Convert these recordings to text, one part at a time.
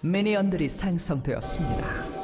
미니언들이 생성되었습니다.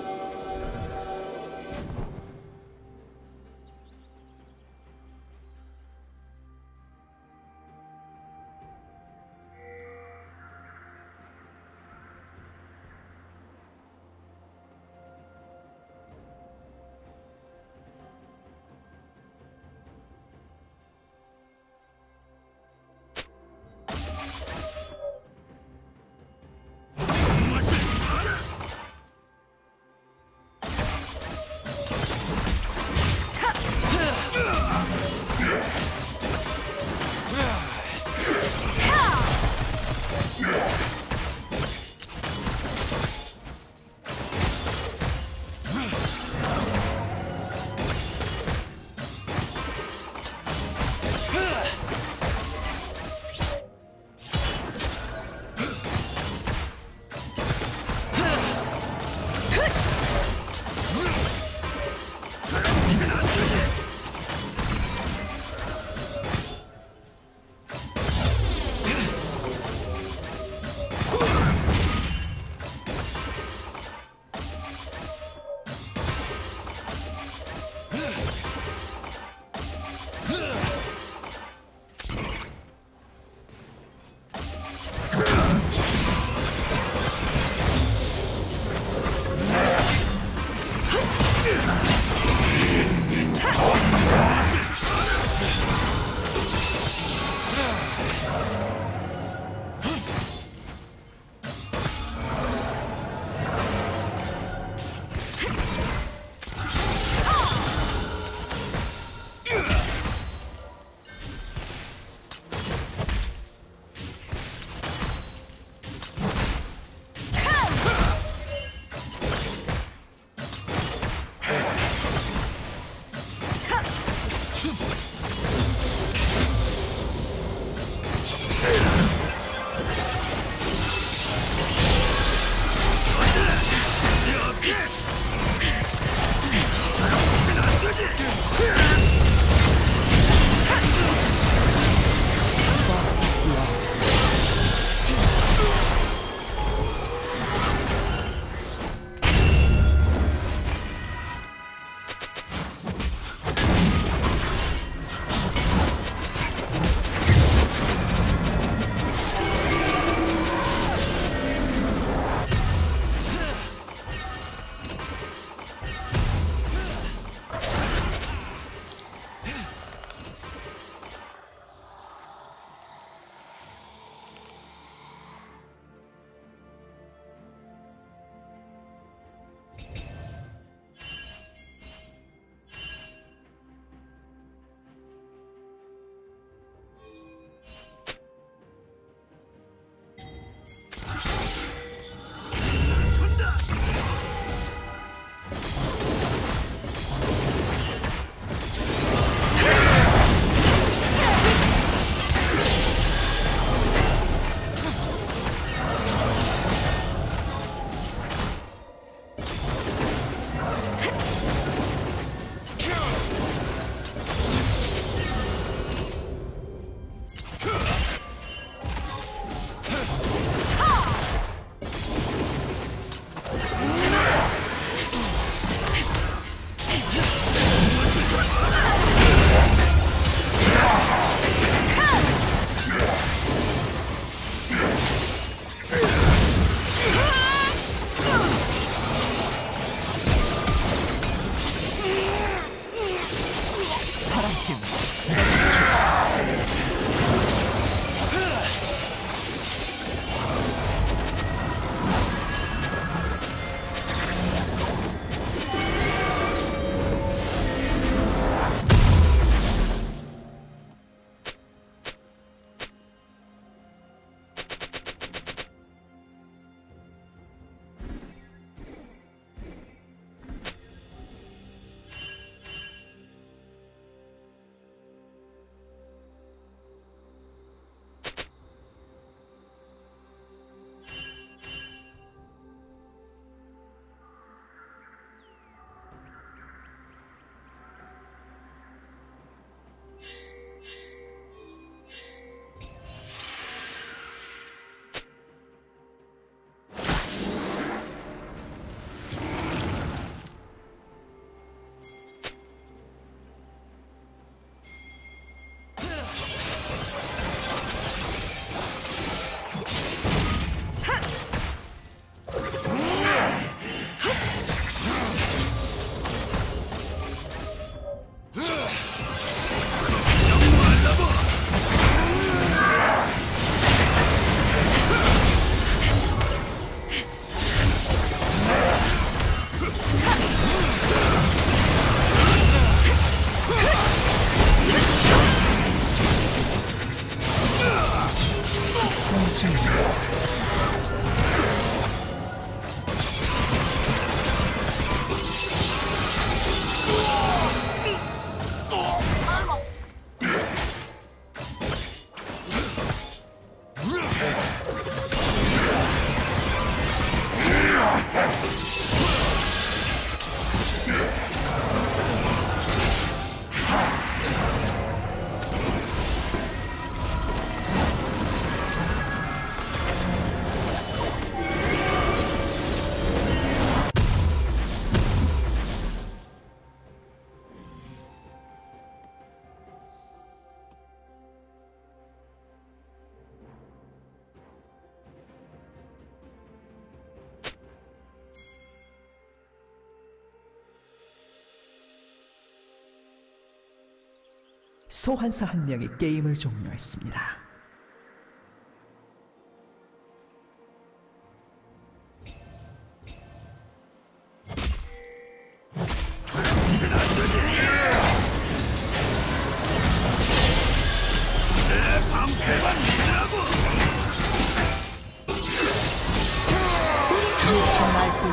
소환사 한 명이 게임을 종료했습니다.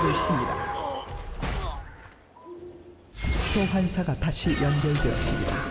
있습니다. 소환사가 다시 연결되었습니다.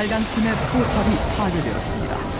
빨간 팀의 포탑이 파괴되었습니다.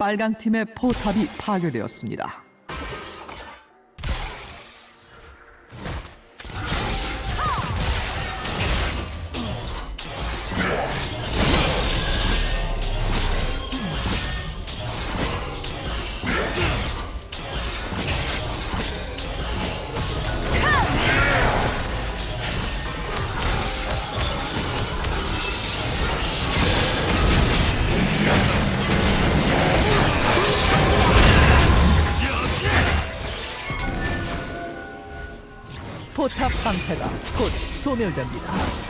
빨강 팀의 포탑이 파괴되었습니다. 상태가 곧 소멸됩니다.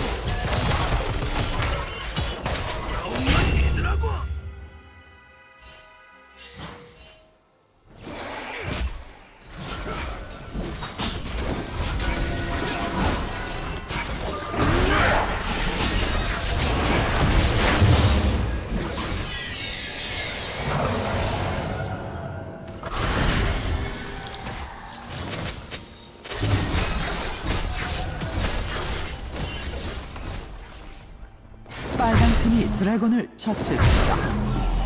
빨강 팀이 드래곤을 처치했습니다.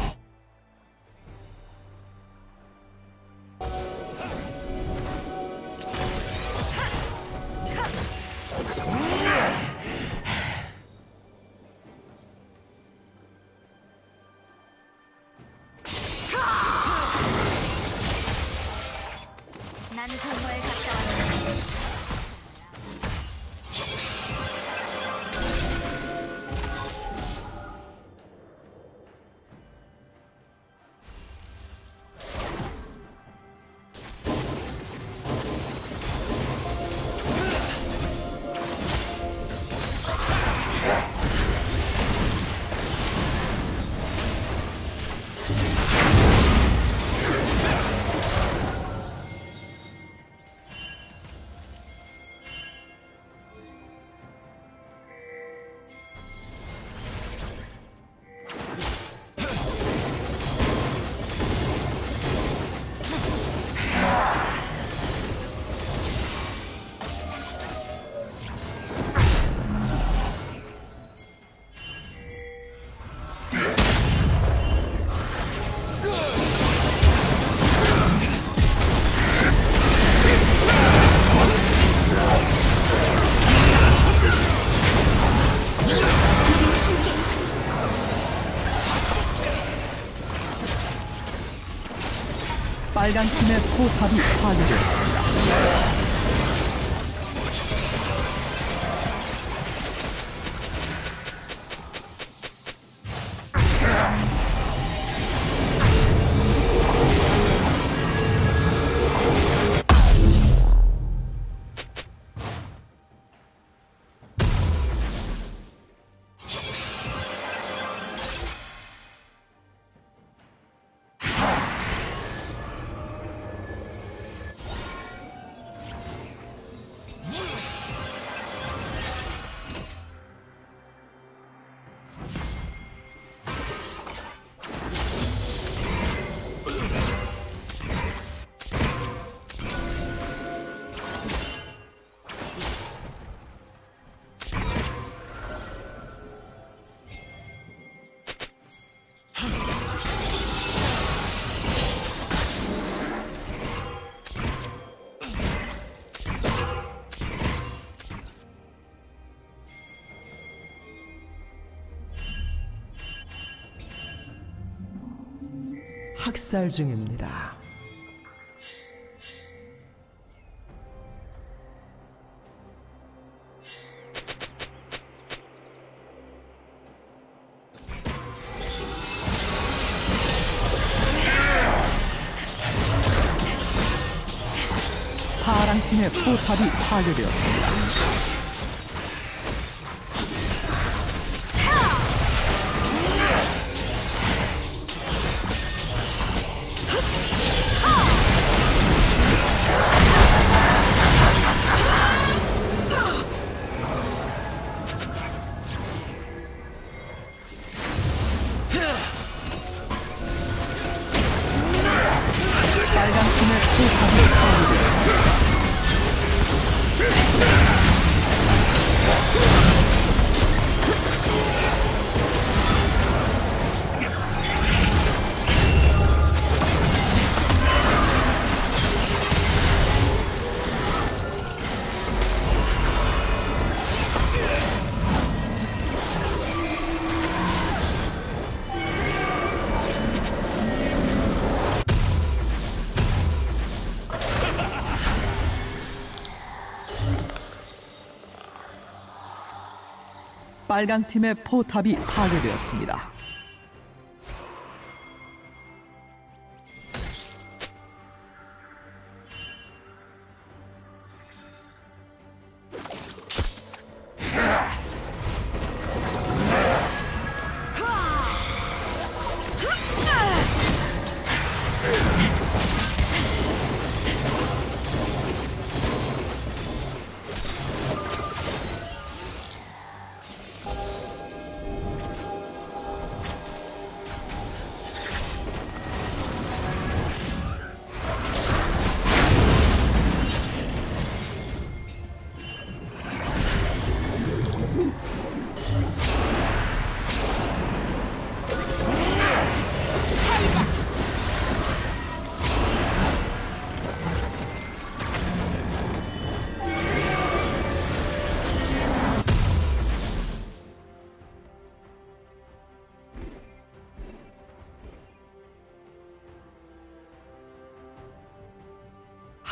빨간 팀의 포탑이 파괴되었습니다. 학살 중입니다. 파랑팀의 포탑이 파괴되었습니다. 빨강 팀의 포탑이 파괴되었습니다.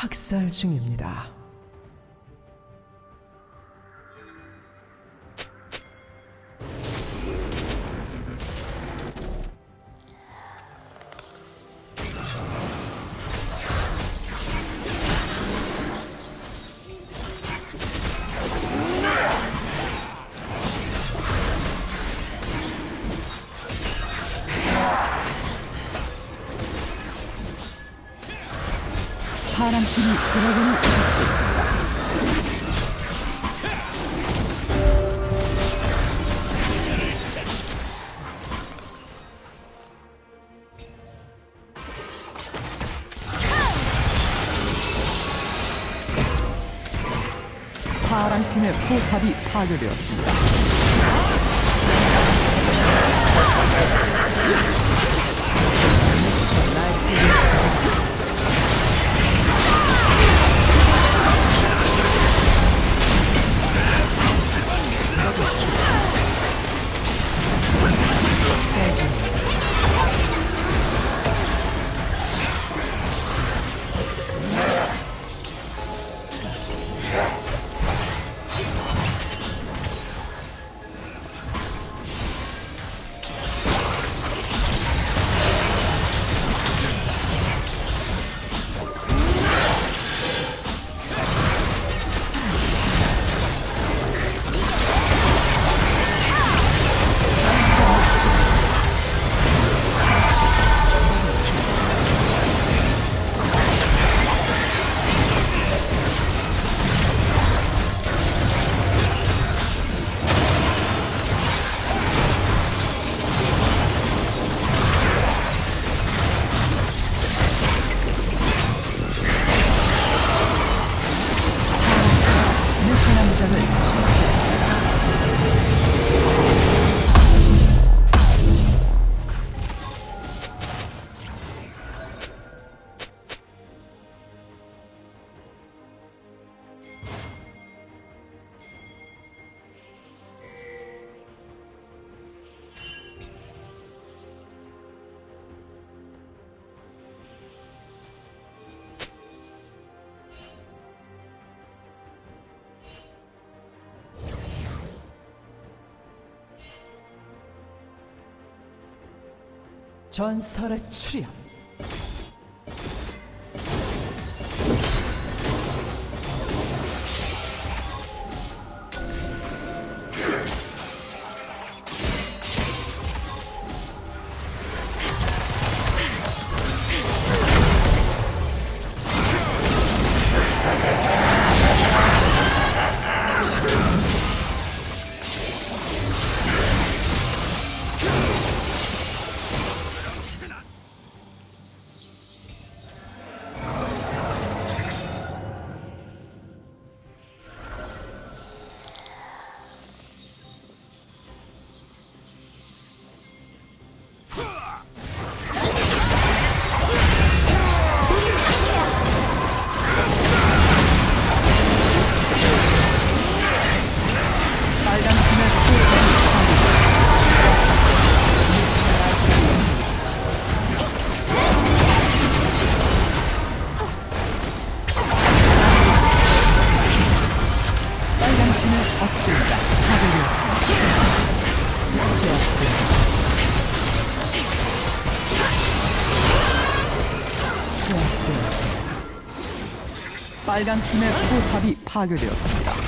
학살 중입니다. 파란 팀이 드래곤을 처치했습니다. 파란 팀의 포탑이 파괴되었습니다. 전설의 출현 빨간 팀의 포탑이 파괴되었습니다.